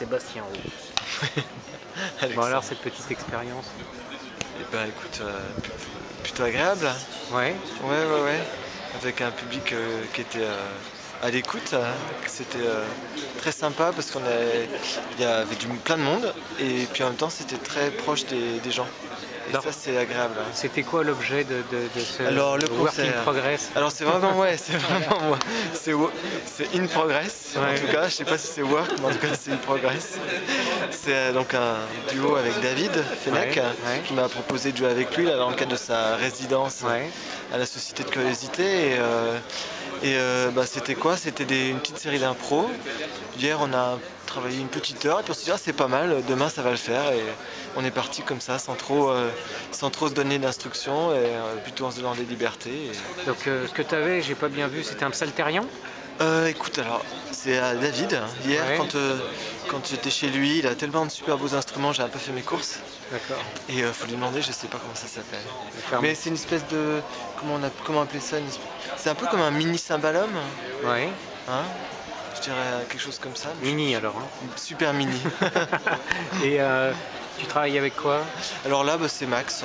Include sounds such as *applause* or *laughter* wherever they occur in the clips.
Sébastien Roux. *laughs* bon alors cette petite expérience Eh ben écoute, euh, plutôt agréable. Ouais. Ouais, ouais, ouais. Avec un public euh, qui était euh, à l'écoute. hein. C'était très sympa parce qu'on il y avait du, plein de monde et puis en même temps c'était très proche des, des gens. Et ça c'est agréable. hein. C'était quoi l'objet de, de- de ce Alors, le work in progress? Alors c'est vraiment ouais, c'est *laughs* vraiment moi. C'est in progress Ouais. en tout cas. Je sais pas si c'est work, mais en tout cas c'est in progress. C'est euh, donc un duo avec David Fenech Ouais, ouais. qui m'a proposé de jouer avec lui là, dans le cadre de sa résidence à la Société de Curiosité. Et, euh, et, euh, bah, c'était quoi? C'était une petite série d'impro. Hier on a travaillé une petite heure et puis on s'est dit ah, c'est pas mal, demain ça va le faire. Et on est parti comme ça sans trop, euh, sans trop se donner d'instructions et euh, plutôt en se donnant des libertés. Donc ce que tu avais, j'ai pas bien vu, c'était un psalterian Euh, écoute, alors, c'est à David. hein. Hier, Ouais. quand, euh, quand j'étais chez lui, il a tellement de super beaux instruments, j'ai un peu fait mes courses. D'accord. Et euh, faut lui demander, je sais pas comment ça s'appelle. Mais c'est une espèce de. Comment, on a, comment appeler ça espèce- C'est un peu comme un mini cymbalum, Ouais. hein Je dirais quelque chose comme ça. Mini alors. hein. Super mini. *laughs* Et euh, tu travailles avec quoi? Alors là, bah, c'est Max.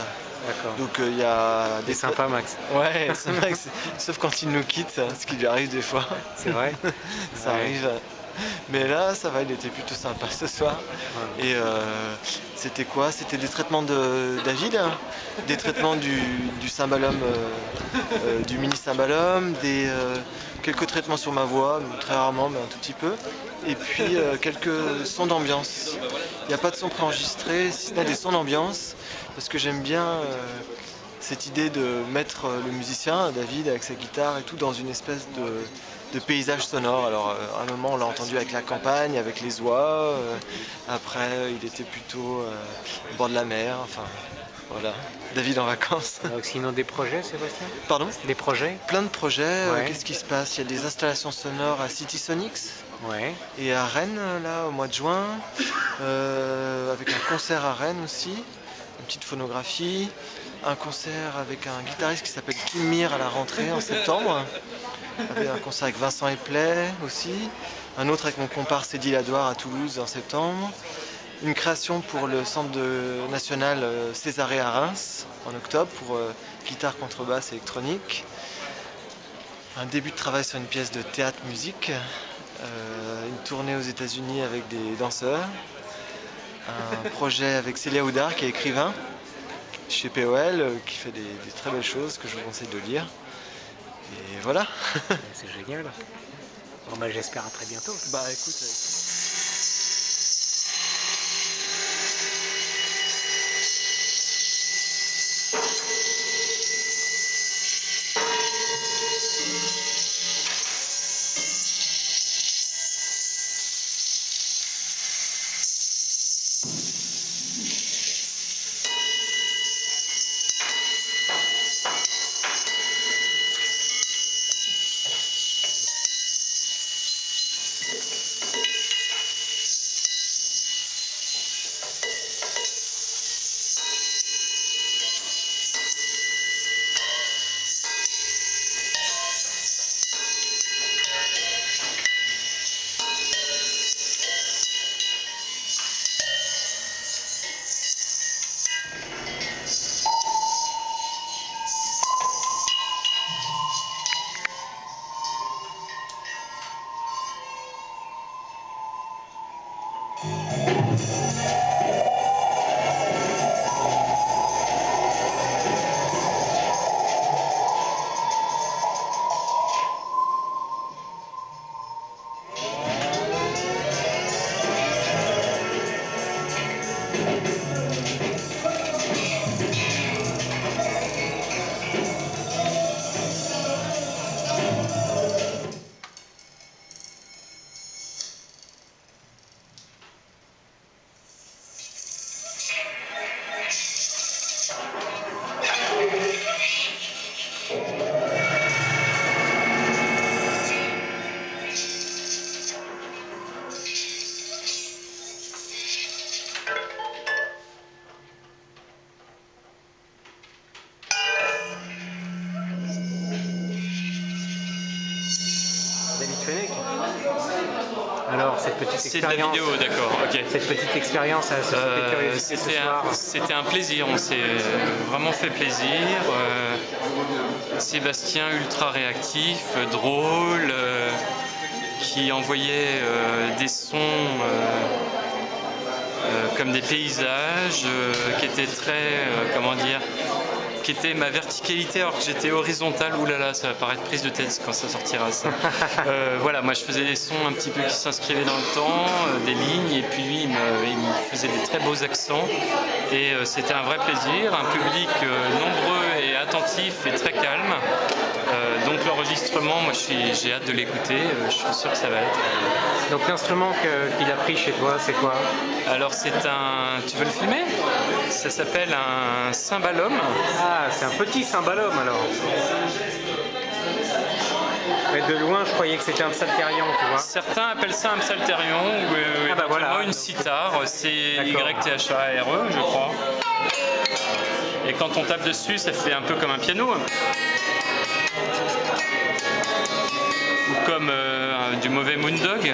Donc euh, il y a des. sympa Max. Ouais, *laughs* Max. Sauf quand il nous quitte, ce qui lui arrive des fois. C'est vrai *laughs* ça Ouais. arrive. Mais là, ça va, il était plutôt sympa ce soir. Et euh, c'était quoi? C'était des traitements de David, hein, des traitements du, du cymbalum, euh, euh, du mini cymbalum, des, quelques traitements sur ma voix, très rarement, mais un tout petit peu. Et puis euh, *laughs* quelques sons d'ambiance. Il n'y a pas de son préenregistré, si ce n'est des sons d'ambiance, parce que j'aime bien euh, cette idée de mettre euh, le musicien, David, avec sa guitare et tout, dans une espèce de, de paysage sonore. Alors, euh, à un moment, on l'a entendu avec la campagne, avec les oies. après, il était plutôt au bord de la mer. Enfin, voilà. David en vacances. Donc, sinon des projets Sébastien? Pardon? Des projets Plein de projets. euh, Ouais. Qu'est-ce qui se passe? Il y a des installations sonores à City Sonics Ouais. et à Rennes, là, au mois de juin. euh, avec un concert à Rennes aussi. Une petite phonographie. Un concert avec un guitariste qui s'appelle Kim Mir à la rentrée en septembre. Avec un concert avec Vincent Eplay aussi. Un autre avec mon comparse Eddie Ladoire à Toulouse en septembre. Une création pour le centre de- national euh, Césarée à Reims en octobre pour euh, guitare, contrebasse électronique. Un début de travail sur une pièce de théâtre-musique. Euh, une tournée aux États-Unis avec des danseurs. Un *laughs* projet avec Célia Houdard qui est écrivain chez POL euh, qui fait des, des très belles choses que je vous conseille de lire. Et voilà. C'est génial. Bon bah j'espère à très bientôt. Bah écoute. Alors, cette petite C'est de la expérience. vidéo, d'accord, ok. Cette petite expérience, Euh, C'était un, c'était un plaisir, on s'est vraiment fait plaisir. Euh, Sébastien ultra réactif, euh, drôle, euh, qui envoyait des sons comme des paysages, qui étaient très, comment dire, qui était ma verticalité alors que j'étais horizontale. Ouh là là, ça va paraître prise de tête quand ça sortira ça. *laughs* Euh, voilà, moi je faisais des sons un petit peu qui s'inscrivaient dans le temps, euh, des lignes, et puis lui il me, il me faisait des très beaux accents. Et euh, c'était un vrai plaisir, un public nombreux et attentif et très calme. L'enregistrement, moi j'ai hâte de l'écouter, euh, je suis sûr que ça va être. Donc l'instrument qu'il a pris chez toi, c'est quoi? Alors c'est un. Tu veux le filmer? Ça s'appelle un cymbalum. Ah, c'est un petit cymbalum alors. Mais de loin, je croyais que c'était un psalterion, tu vois. Certains appellent ça un psalterion ou euh, Ah bah voilà. une sitar, c'est. Y-T-H-A-R-E, je crois. Et quand on tape dessus, ça fait un peu comme un piano. Comme euh, du mauvais Moondog. *laughs*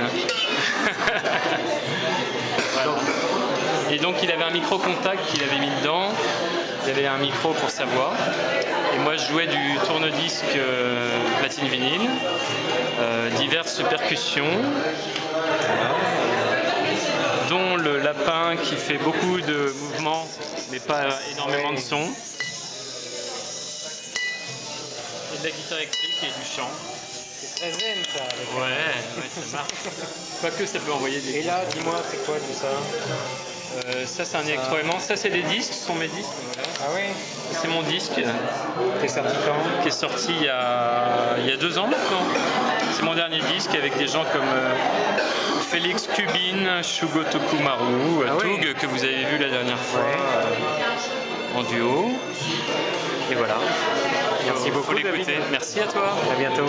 Et donc il avait un micro contact qu'il avait mis dedans. Il avait un micro pour sa voix. Et moi je jouais du tourne-disque euh, platine vinyle, euh, diverses percussions, dont le lapin qui fait beaucoup de mouvements mais pas énormément de son. Et de la guitare électrique et du chant. C'est très zen ça. Ouais, ouais, ça marche. Pas que ça peut envoyer des. Et là, dis-moi, c'est quoi tout ça Euh, ça c'est un électroaimant, ça c'est des disques, ce sont mes disques. Ah oui C'est mon disque T'es sorti quand qui est sorti il y a, il y a deux ans maintenant. C'est mon dernier disque avec des gens comme euh, Félix Kubin, Shugo Tokumaru, Ah oui. Toug que vous avez vu la dernière fois Ouais. euh, en duo. Et voilà. Merci beaucoup, Faut l'écouter. Merci à toi. À bientôt.